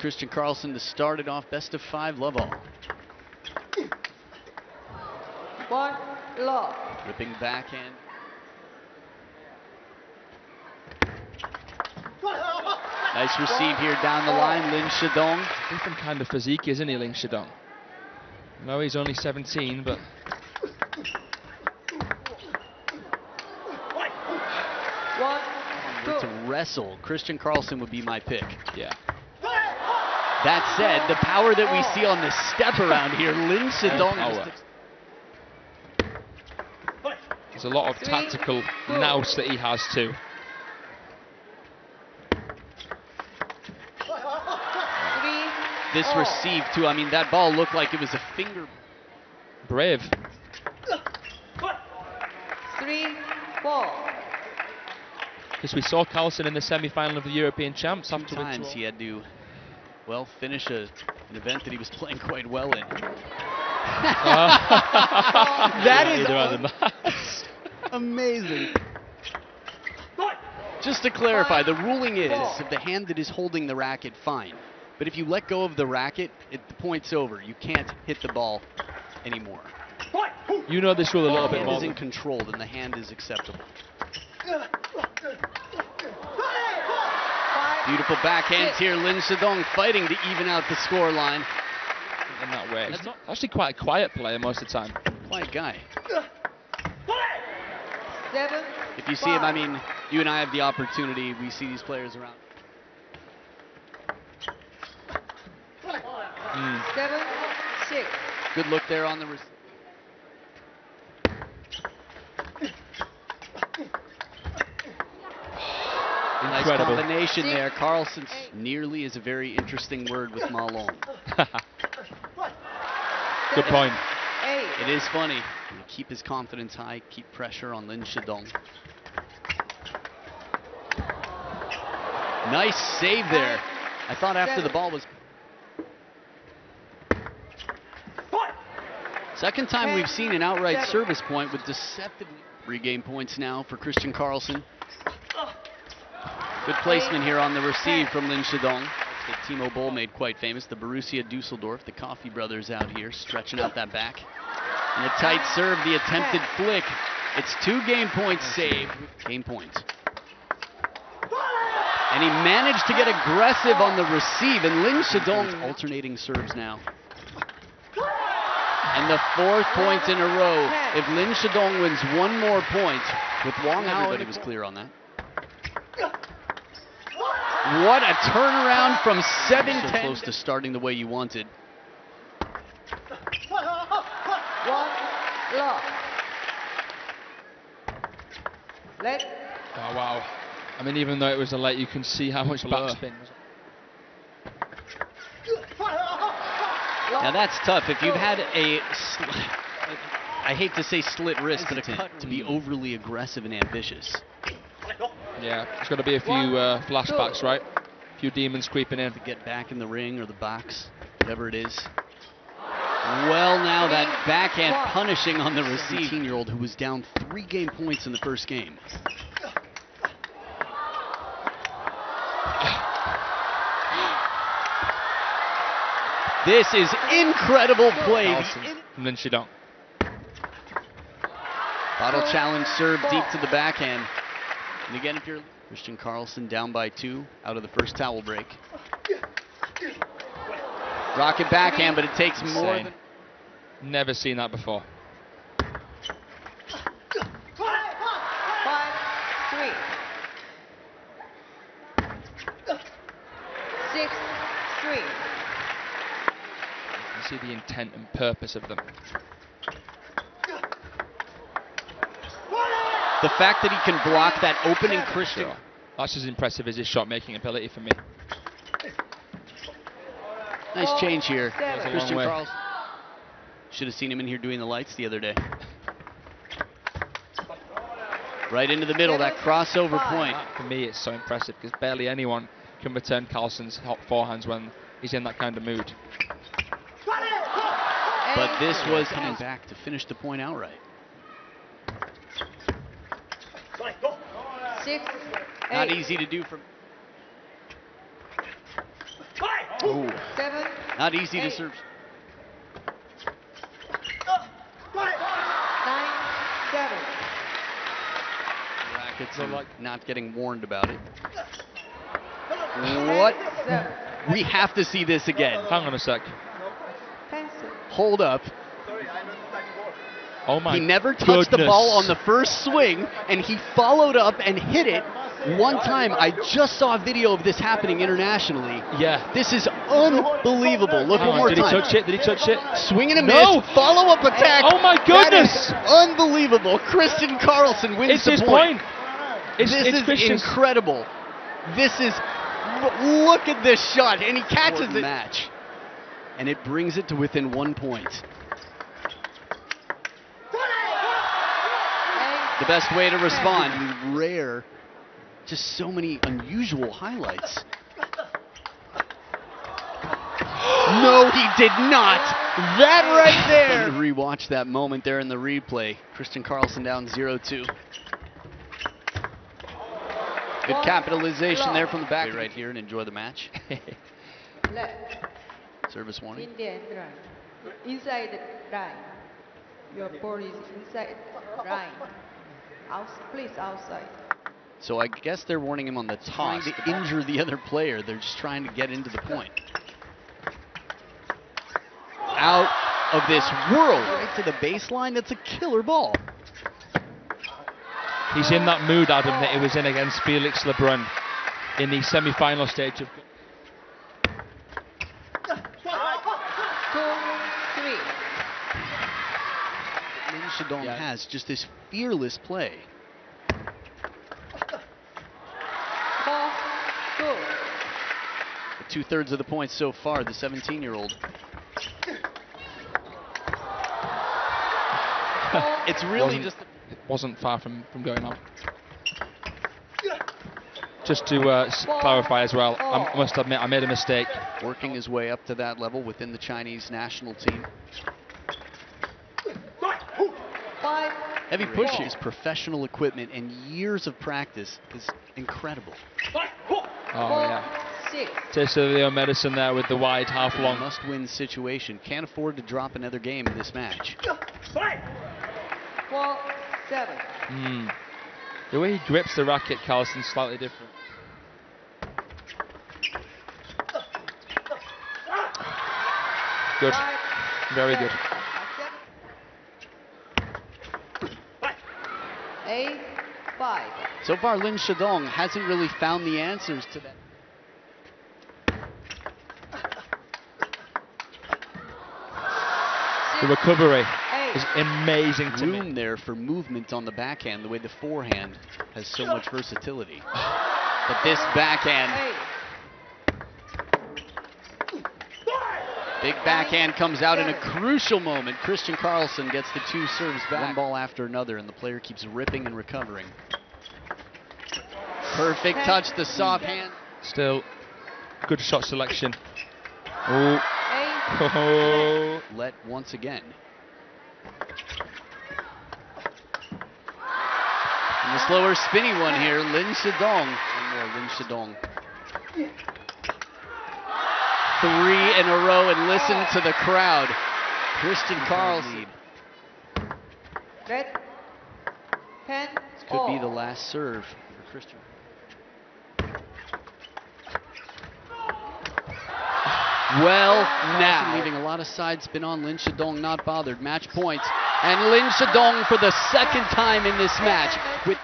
Kristian Karlsson to start it off. Best of five, love all. One, love. Ripping backhand. Nice receive here down the line, Lin Shidong. Different kind of physique, isn't he, Lin Shidong? No, he's only 17, but One, To two. wrestle, Kristian Karlsson would be my pick. yeah. That said, the power that we oh. see on the step around here, Lin Shidong. power. There's a lot of Three, tactical two. nous that he has too. Three, This four. receive too. I mean, that ball looked like it was a finger. Brave. Three, four. Because we saw Karlsson in the semi-final of the European Champs Two after times he had to, well, finish a, an event that he was playing quite well in. that is Either of them. amazing. Just to clarify, the ruling is if the hand that is holding the racket, fine. But if you let go of the racket, it, the point's over. You can't hit the ball anymore. you know this rule a little bit more. the bit hand more. is in than- control, then the hand is acceptable. Five, Beautiful backhands here. Lin Shidong fighting to even out the score line. in that way. He's not actually quite a quiet player most of the time. Quiet guy. seven, If you see him, I mean, you and I have the opportunity. We see these players around. Mm. seven, six. Good look there on the. Re- nice Incredible. combination there. Karlsson's eight. nearly is a very interesting word with Ma Long. Good point. It is funny. Keep his confidence high, keep pressure on Lin Shidong. Nice save there. I thought after the ball was. Second time we've seen an outright service point with deceptively game points now for Kristian Karlsson. Good placement here on the receive from Lin Shidong. That Timo Boll made quite famous. The Borussia Dusseldorf, the Coffee brothers out here, stretching out that back. And a tight serve, the attempted flick. It's two game points saved. Game points. And he managed to get aggressive on the receive, and Lin Shidong alternating serves now. And the fourth point in a row. If Lin Shidong wins one more point, with Wong, everybody was clear on that. What a turnaround from 7 so close to starting the way you wanted. One, love. Let Oh wow. I mean, even though it was a late, you can see how much Blur. backspin. Now that's tough. If you've had a, sl- I hate to say slit wrist, but a cut to be mm. overly aggressive and ambitious. Yeah, there's got to be a few uh, flashbacks, right? A few demons creeping in. To get back in the ring or the box, whatever it is. Well, now that backhand punishing on the receive. 17-year-old who was down three game points in the first game. This is incredible play. The Karlsson in- from Lin Shidong. Bottle challenge serve deep to the backhand. And again, if you're Kristian Karlsson down by two out of the first towel break. Rocket backhand, but it takes more than. Never seen that before. five, three. Six, three. You see the intent and purpose of them. The fact that he can block that opening Kristian. Sure. That's as impressive as his shot making ability for me. Nice oh, change here. Goes a long Kristian way. Karlsson. Should have seen him in here doing the lights the other day. Right into the middle, that crossover point. That, for me, it's so impressive because barely anyone can return Karlsson's hot forehands when he's in that kind of mood. But this was coming back to finish the point outright. Six, Not easy to do from. Ooh, seven, not easy to serve. nine, seven. Rackets So, are like- not getting warned about it. What? Ten, seven. We have to see this again. Hang on a sec. Ten, seven. Hold up. Oh my he never touched the ball on the first swing, and he followed up and hit it one time. I just saw a video of this happening internationally. Yeah. This is unbelievable. Look one on, more did time. he touch it? Did he touch it? Swing and a No! miss. Follow up oh, attack. Oh my goodness! unbelievable. Kristian Karlsson wins It's the his point. point. It's, this it's is Kristian's- incredible. This is look at this shot, and he catches it. Match, and it brings it to within one point. Eight, The best way to respond. Rare, just so many unusual highlights. No, he did not. That right there. Rewatch that moment there in the replay. Kristian Karlsson down 0-2. Good capitalization there from the back right here and enjoy the match. Service warning. Indian line. Inside the line. Your ball is inside line. Out, please outside. So I guess they're warning him on the toss to injure the other player. They're just trying to get into the point. Out of this world. Right to the baseline. That's a killer ball. He's in that mood, Adam, that he was in against Felix Lebrun in the semi-final stage of. Two, three. Lin Yeah. has just this fearless play. Two. Two thirds of the points so far. The 17-year-old. It's really wasn't, just. it wasn't far from, from going out. Just to uh, clarify as well, I must admit I made a mistake. working his way up to that level within the Chinese national team. Five. Heavy four. push is professional equipment and years of practice is incredible. Oh Four, yeah. six. Taste of the medicine there with the wide half long. must-win situation. Can't afford to drop another game in this match. Four, seven. Mm. The way he grips the racket, Karlsson's slightly different. Good. Five, Very good. Accept. Eight, five. So far, Lin Shidong hasn't really found the answers to that. The recovery Eight. is amazing to me. There for movement on the backhand, the way the forehand has so much versatility. But this backhand, big backhand comes out in a crucial moment. Kristian Karlsson gets the two serves back. One ball after another, and the player keeps ripping and recovering. Perfect touch, the soft hand. Still, good shot selection. Oh, Eight. oh. Let once again. And the slower spinny one here, Lin Shidong. One more, Lin Shidong. Three in a row, and listen to the crowd. Kristian Karlsson. Red. Ten. This could be the last serve for Kristian. Well, now leaving a lot of side spin on Lin Shidong, not bothered. Match points, and Lin Shidong for the second time in this match with